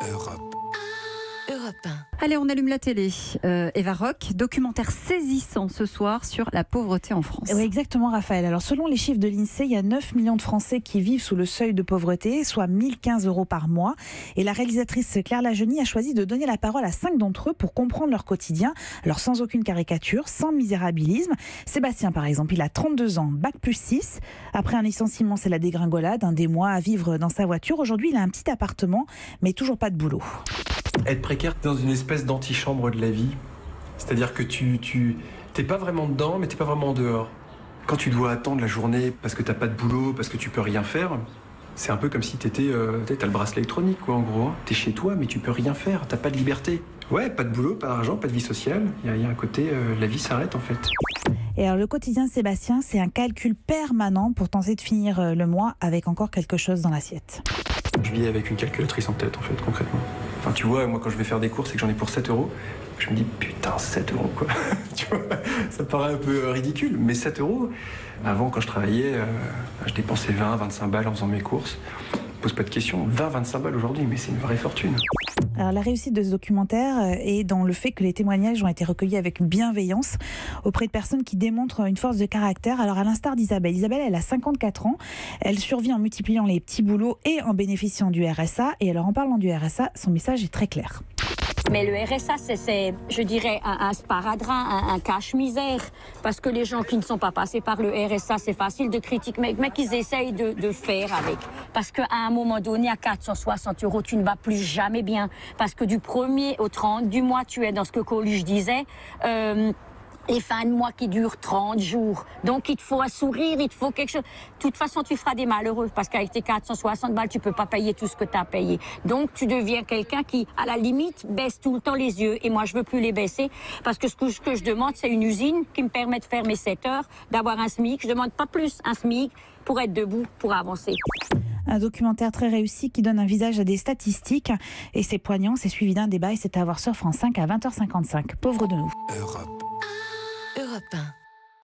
Europe. Europe 1. Allez, on allume la télé. Euh, Eva Rock, documentaire saisissant ce soir sur la pauvreté en France. Oui, exactement, Raphaël. Alors, selon les chiffres de l'INSEE, il y a 9 millions de Français qui vivent sous le seuil de pauvreté, soit 1015 euros par mois. Et la réalisatrice Claire Lagenie a choisi de donner la parole à cinq d'entre eux pour comprendre leur quotidien. Alors, sans aucune caricature, sans misérabilisme. Sébastien, par exemple, il a 32 ans, bac plus 6. Après un licenciement, c'est la dégringolade, un des mois à vivre dans sa voiture. Aujourd'hui, il a un petit appartement, mais toujours pas de boulot. Être précaire dans une espèce d'antichambre de la vie. C'est-à-dire que tu, tu t'es pas vraiment dedans, mais t'es pas vraiment en dehors. Quand tu dois attendre la journée parce que t'as pas de boulot, parce que tu peux rien faire, c'est un peu comme si t'étais, euh, t'as le bracelet électronique, quoi, en gros. T'es chez toi, mais tu peux rien faire, t'as pas de liberté. Ouais, pas de boulot, pas d'argent, pas de vie sociale. Il y, a- il y a un côté, euh, la vie s'arrête en fait. Et alors, le quotidien de Sébastien, c'est un calcul permanent pour tenter de finir euh, le mois avec encore quelque chose dans l'assiette. Je vis avec une calculatrice en tête, en fait, concrètement. Tu vois, moi, quand je vais faire des courses et que j'en ai pour 7 euros, je me dis, putain, 7 euros, quoi. tu vois, ça paraît un peu ridicule, mais 7 euros. Avant, quand je travaillais, euh, je dépensais 20, 25 balles en faisant mes courses. Pose pas de questions, 20, 25 balles aujourd'hui, mais c'est une vraie fortune. La réussite de ce documentaire euh, est dans le fait que les témoignages ont été recueillis avec bienveillance auprès de personnes qui démontrent une force de caractère. Alors à l'instar d'Isabelle, Isabelle elle a 54 ans, elle survit en multipliant les petits boulots et en bénéficiant du RSA. Et alors en parlant du RSA, son message est très clair. Mais le RSA, c'est, je dirais, un, un sparadrap, un, cache-misère. Parce que les gens qui ne sont pas passés par le RSA, c'est facile de critiquer, mais, mais qu'ils essayent de, de faire avec. Parce qu'à un moment donné, à 460 euros, tu ne vas plus jamais bien. Parce que du 1er au 30 du mois, tu es dans ce que Coluche disait. euh, les fins de mois qui durent 30 jours. Donc, il te faut un sourire, il te faut quelque chose. De toute façon, tu feras des malheureux parce qu'avec tes 460 balles, tu peux pas payer tout ce que tu as payé. Donc, tu deviens quelqu'un qui, à la limite, baisse tout le temps les yeux. Et moi, je veux plus les baisser parce que ce que, ce que je demande, c'est une usine qui me permet de faire mes 7 heures, d'avoir un SMIC. Je demande pas plus un SMIC pour être debout, pour avancer. Un documentaire très réussi qui donne un visage à des statistiques et c'est poignant, c'est suivi d'un débat et c'est à voir sur France 5 à 20h55. Pauvre de nous. Europe. Europe